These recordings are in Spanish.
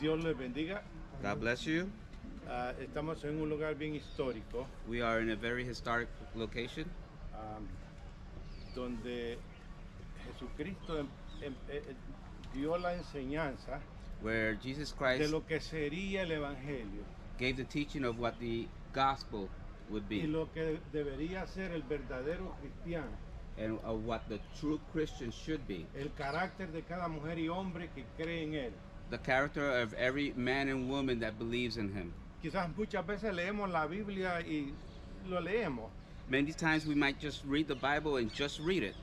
Dios les bendiga. God bless you. Ah, estamos en un lugar bien histórico We are in a very historic location ah, donde Jesucristo em- em- eh, dio la enseñanza where Jesus de Christ lo que sería el Evangelio gave the teaching of what the gospel would y be lo que debería ser el verdadero cristiano, and of what the true Christian should be. el carácter de cada mujer y hombre que cree en Él. The character of every man and woman that believes in him. Quizás muchas veces leemos la Biblia y lo leemos, Many times we might just read the Bible and just read it.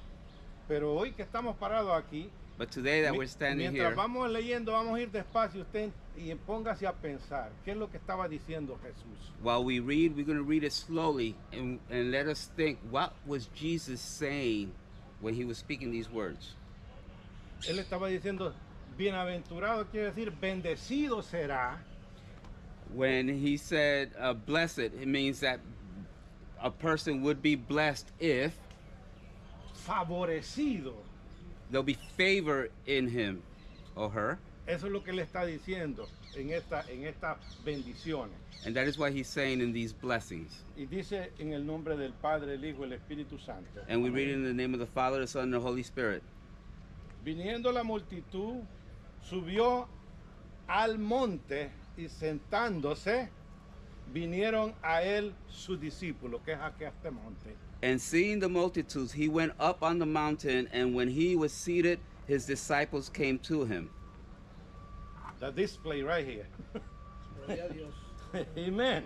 pero hoy que estamos parados aquí, But today that we're standing Mientras here, vamos leyendo, vamos a ir despacio usted y póngase a pensar qué es lo que estaba diciendo Jesús. while we read, we're going to read it slowly and, and let us think what was Jesus saying when he was speaking these words. Él estaba diciendo, bienaventurado quiere decir bendecido será When he said uh, blessed, it means that a person would be blessed if favorecido. there'll be favor in him or her. Eso es lo que él está diciendo en esta en estas bendiciones. And that is what he's saying in these blessings. Y dice en el nombre del Padre, el Hijo el Espíritu Santo. And we read in the name of the Father, the Son, and the Holy Spirit. Viniendo la multitud, subió al monte y sentándose, vinieron a él sus discípulos, que es aquí a este monte. And seeing the multitudes, he went up on the mountain, and when he was seated, his disciples came to him. The display right here. Amén.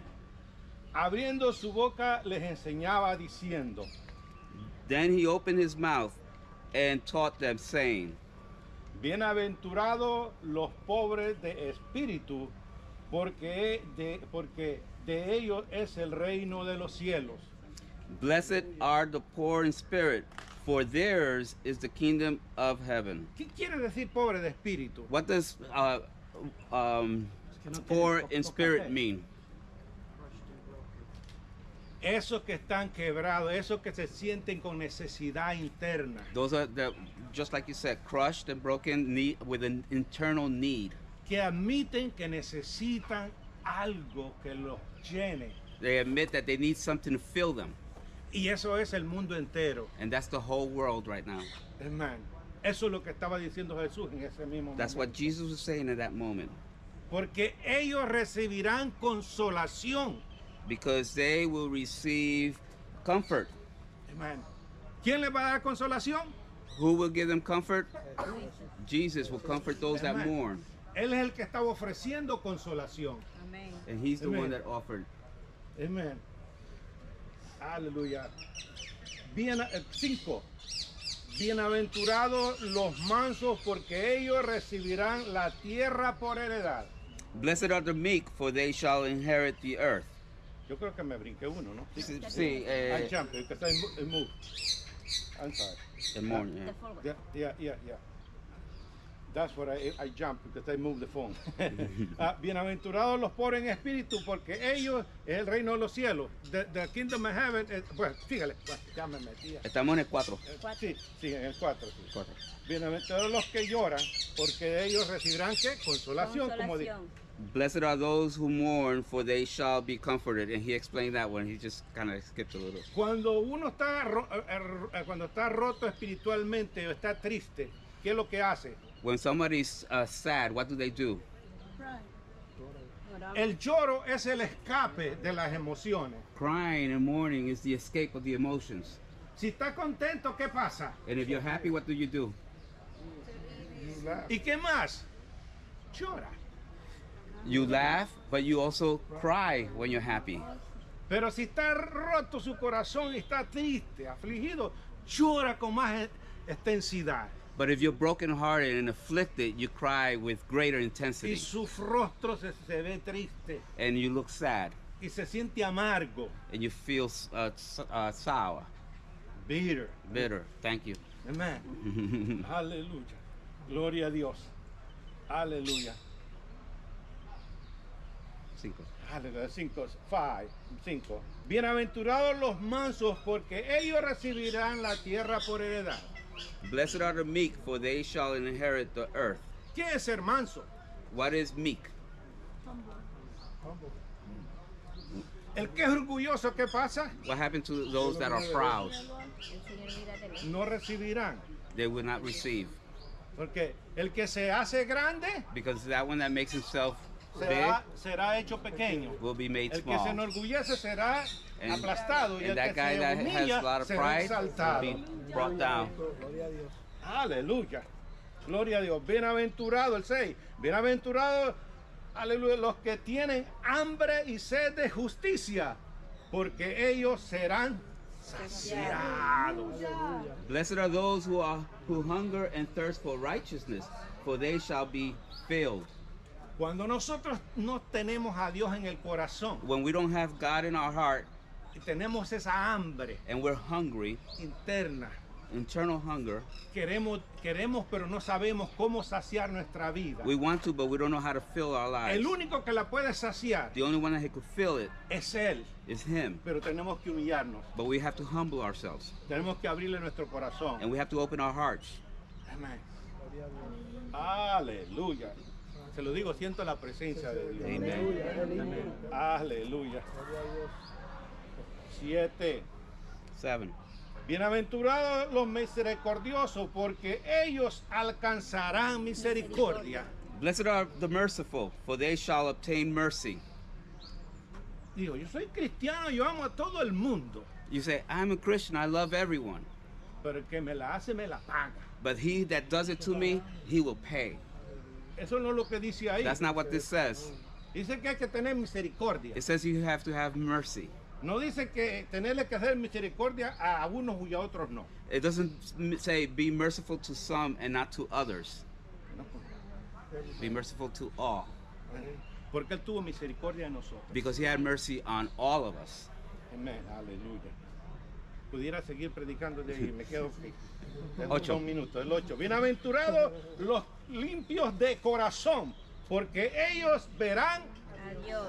Abriendo su boca les enseñaba diciendo, Then he opened his mouth and taught them, saying, bienaventurados los pobres de espíritu, porque de, porque de ellos es el reino de los cielos. Blessed are the poor in spirit, for theirs is the kingdom of heaven. ¿Qué quiere decir pobre de espíritu? What does uh, um, poor po- in spirit mean? Esos que están quebrados, esos que se sienten con necesidad interna, Those are the, just like you said, crushed and broken, need, with an internal need. que admiten que necesitan algo que los llene. They admit that they need something to fill them, Y eso es el mundo entero. and that's the whole world right now. Hermano, eso es lo que estaba diciendo Jesús en ese mismo That's what. Jesus was saying at that moment, Porque ellos recibirán consolación. because they will receive comfort. Hermano, ¿quién les va a dar consolación? Who will give them comfort? Jesus will comfort those that Amen. mourn, Él es el que estaba ofreciendo consolación. Amén. and He's the Amen. one that offered. Amén. Aleluya. Bien, eh, cinco. Bienaventurados los mansos, porque ellos recibirán la tierra por heredad. Blessed are the meek, for they shall inherit the earth. Yo creo que me brinqué uno, ¿no? Sí, sí, I eh, jumped because I I moved. I'm sorry. the mourn, yeah. The forward. Yeah, yeah, yeah, yeah. That's what I, I jumped because I moved the phone. Ah, bienaventurados los pobres en espíritu, porque ellos es el reino de los cielos. The, the kingdom of heaven. eh, pues, fíjale, pues, ya me metía. Estamos en el 4. Eh, Sí, sí, en el 4. Sí. Bienaventurados los que lloran, porque ellos recibirán ¿qué? Consolación, como dice. Blessed are those who mourn, for they shall be comforted. And he explained that one. He just kind of skipped a little. Cuando uno está, ro- eh, eh, cuando está roto espiritualmente o está triste, ¿qué es lo que hace? When somebody's uh, sad, what do they do? Oramos. El lloro es el escape de las emociones. Crying and mourning is the escape of the emotions. Si está contento, ¿qué pasa? And if you're happy, what do you do? ¿Y qué más? Llora. You laugh, but you also cry when you're happy. Pero si está roto su corazón está triste, afligido, llora con más extensidad. But if you're brokenhearted and afflicted, you cry with greater Y intensity. su rostro se, se ve triste And you look sad. y se siente amargo, And you feel uh, s- uh, sour, bitter. bitter. Thank you. Amén. Aleluya. Gloria a Dios. Aleluya. Cinco. Aleluya. Cinco, five, cinco. Bienaventurados los mansos, porque ellos recibirán la tierra por heredad. Blessed are the meek, for they shall inherit the earth. ¿Qué es ser manso? What is meek? El que es orgulloso, ¿qué pasa? What happened to those that are proud? No recibirán. They will not receive. Porque el que se hace grande Because that one that makes himself será, será hecho pequeño. will be made El que se small. enorgullece será And, aplastado y el that que guy se that has a humilla lot of será pride will exaltado. be brought down. Aleluya. Gloria a Dios. Bienaventurado el 6. Bienaventurado, aleluya, los que tienen hambre y sed de justicia, porque ellos serán saciados. Blessed are those who are who hunger and thirst for righteousness, for they shall be filled. Cuando nosotros no tenemos a Dios en el corazón When we don't have God in our heart y tenemos esa hambre and we're hungry, interna, internal hunger, queremos, queremos pero no sabemos cómo saciar nuestra vida. we want to, but we don't know how to fill our lives. El único que la puede saciar The only one that could fill it es Él, is Him. pero tenemos que humillarnos, But we have to humble ourselves tenemos que abrirle nuestro corazón. and we have to open our hearts. Amén. Aleluya. Se lo digo, siento la presencia de Dios. Amen. Aleluya. Siete. Seven. Bienaventurados los misericordiosos, porque ellos alcanzarán misericordia. Blessed are the merciful, for they shall obtain mercy. Digo, yo soy cristiano, yo amo a todo el mundo, You say, I'm a Christian, I love everyone. pero el que me la hace me la paga. But he that does it to me, he will pay. Eso no es lo que dice ahí. That's not what this says. Dice que hay que tener misericordia. It says you have to have mercy. No dice que tenerle que hacer misericordia a unos y a otros no. It doesn't say be merciful to some and not to others. Be merciful to all. Porque Él tuvo misericordia de nosotros. Because he had mercy on all of us. Amén, aleluya. Pudiera seguir predicando de ahí, me quedo Ocho. dos minutos, el 8. Bienaventurados los limpios de corazón, porque ellos verán Adiós.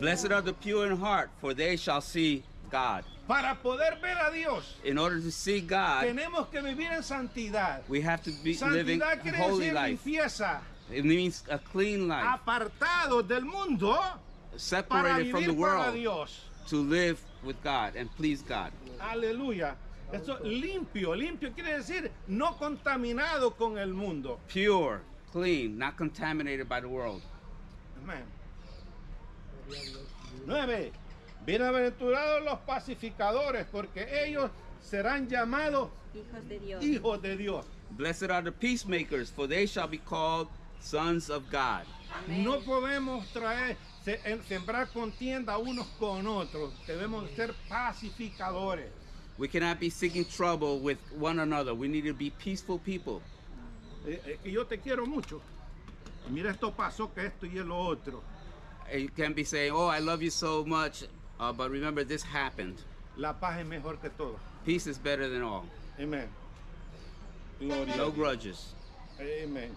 Blessed are the pure in heart, for they shall see God. para poder ver a Dios. In order to see God, Tenemos que vivir en santidad. we have to be living Santidad a quiere holy decir life. limpieza, It means a clean life, apartados del mundo para separated from the vivir para world Dios. to live with God and please God. Aleluya. Eso limpio, limpio quiere decir no contaminado con el mundo. Pure, clean, not contaminated by the world. Amén. 9. Bienaventurados los pacificadores, porque ellos serán llamados Hijos de Dios. hijos de Dios. Blessed are the peacemakers, for they shall be called sons of God. No podemos traer, sembrar contienda unos con otros. Debemos ser pacificadores. We cannot be seeking trouble with one another. We need to be peaceful people. Eh, eh, yo te quiero mucho. Mira, esto pasó, que esto y lo otro. You can't be saying, "Oh, I love you so much," uh, but remember this happened. La paz es mejor que todo. Peace is better than all. Amén. Gloria. No grudges. Amén.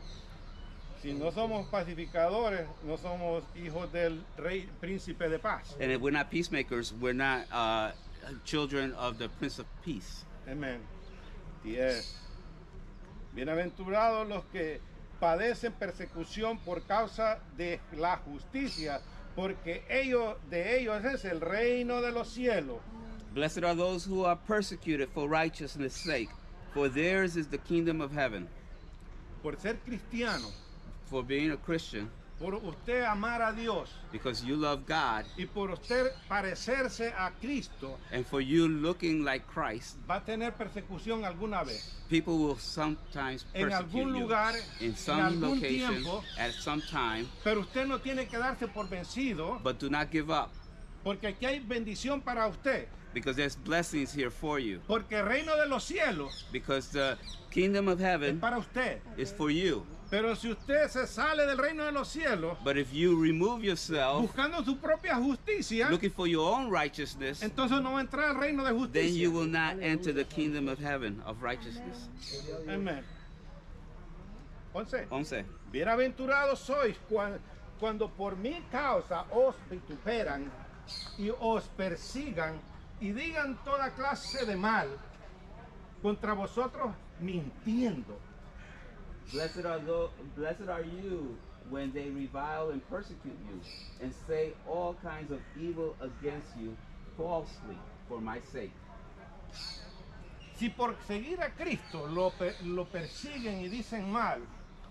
Si no somos pacificadores, no somos hijos del rey príncipe de paz. And if we're not peacemakers, we're not uh, children of the Prince of Peace. Amén. 10. Bienaventurados los que padecen persecución por causa de la justicia, porque ellos de ellos es el reino de los cielos. Blessed are those who are persecuted for righteousness' sake, for theirs is the kingdom of heaven. Por ser cristiano, For being a Christian, por usted amar a Dios because you love God, y por usted parecerse a Cristo, and for you looking like Christ, va a tener persecución alguna vez. people will sometimes En persecute algún you. lugar, in en some algún location, tiempo, at some time, pero usted no tiene que darse por vencido, but do not give up, porque aquí hay bendición para usted. because there's blessings here for you. Porque el reino de los cielos Because the kingdom of es heaven para usted. is for you. Pero si usted se sale del reino de los cielos But if you remove yourself, buscando su propia justicia, looking for your own righteousness, entonces no va a entrar al reino de then you justicia. will not enter the kingdom of heaven of righteousness. Amén. 11. 11. Bienaventurados sois cua- cuando por mi causa os vituperan y os persigan y digan toda clase de mal contra vosotros mintiendo. Blessed are those, blessed are you when they revile and persecute you, and say all kinds of evil against you falsely for my sake. Si por seguir a Cristo lo, lo persiguen y dicen mal,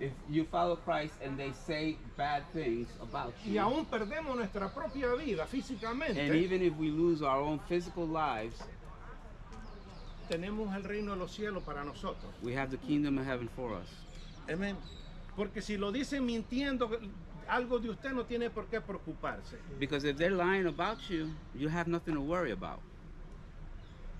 If you follow Christ and they say bad things about you, y aún perdemos nuestra propia vida físicamente, and even if we lose our own physical lives, tenemos el reino de los cielos para nosotros. we have the kingdom of heaven for us. Amén. Porque si lo dicen mintiendo, algo de usted no tiene por qué preocuparse. Because if they're lying about you, you have nothing to worry about.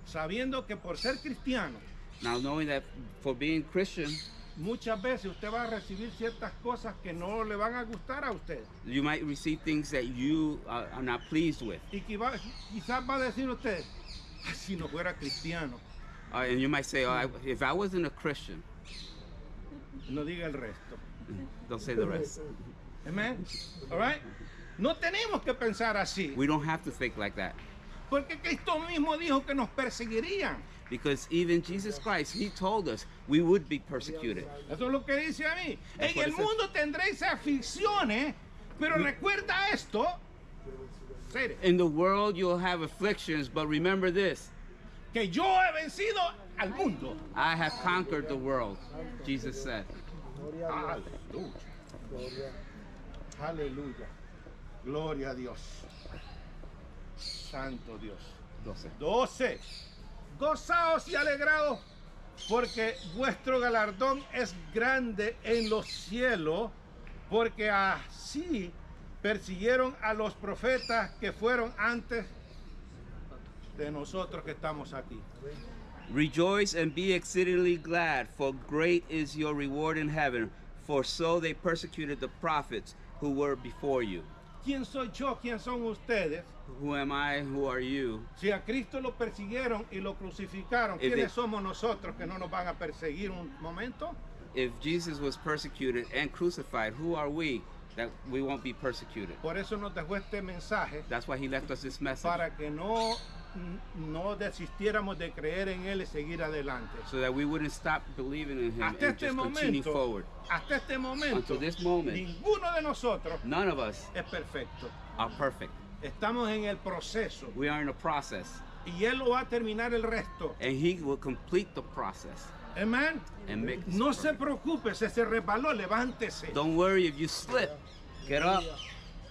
Sabiendo que por ser cristiano, Now, knowing that for being Christian, muchas veces usted va a recibir ciertas cosas que no le van a gustar a usted. you might receive things that you are, are not pleased with. Y que va- quizás va a decir usted, "Ay, si no fuera cristiano, Uh, and you might say, oh, I, if I wasn't a Christian, no diga el resto. don't say the rest. Amén. All right? No tenemos que pensar así. We don't have to think like that. Porque Cristo mismo dijo que nos perseguirían. Because even Jesus Christ, He told us we would be persecuted. Eso es lo que dice a mí. That's En el mundo tendréis aflicciones, pero mm. recuerda esto. In the world, you'll have afflictions, but remember this Que yo he vencido al mundo. I have conquered the world, Jesus said. Aleluya. Aleluya. Gloria a Dios. Santo Dios. 12. 12. Gozaos y alegraos, porque vuestro galardón es grande en los cielos, porque así persiguieron a los profetas que fueron antes de nosotros que estamos aquí. Rejoice and be exceedingly glad, for great is your reward in heaven. For so they persecuted the prophets who were before you. ¿Quién soy yo? ¿Quién son ustedes? Who am I? Who are you? Si a Cristo lo persiguieron y lo crucificaron, If ¿quiénes they- somos nosotros que no nos van a perseguir un momento? If Jesus was persecuted and crucified, who are we that we won't be persecuted? Por eso nos dejó este mensaje That's why he left us this message. para que no, no desistiéramos de creer en Él y seguir adelante. So that we wouldn't stop believing in him Hasta and este just continue momento, forward. hasta este momento, Until this moment. ninguno de nosotros None of us es perfecto. are perfect. Estamos en el proceso We are in a process. y Él lo va a terminar el resto. And he will complete the process Amén. and make No se preocupe, si se resbaló, levántese. Don't worry if you slip. Get up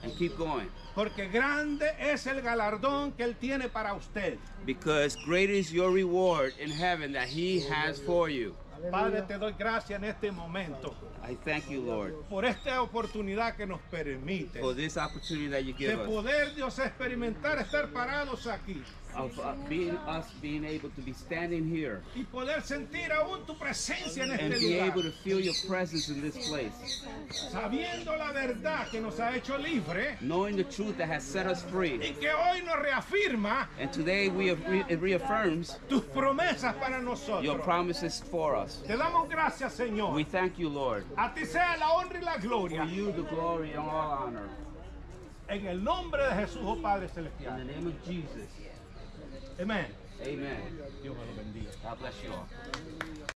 and keep going. Porque grande es el galardón que Él tiene para usted. Because great is your reward in heaven that he has for you. Padre, te doy gracias en este momento I thank you, Lord, por esta oportunidad que nos permite for this opportunity that you de give us poder, Dios, experimentar estar parados aquí of uh, being us being able to be standing here y poder sentir aún tu presencia en and be lugar, able to feel your presence in this place, sabiendo la verdad que nos ha hecho libre knowing the truth that has set us free. y que hoy nos reafirma And today we have re- it reaffirms tus promesas para your nosotros. promises for us. Te damos gracias, Señor. We thank you, Lord. A ti sea la honra y la For gloria. you the glory and all honor. En el nombre de Jesús, oh Padre In the Celestial. name of Jesus. Amén. Amen. Dios me lo bendiga. God bless you all.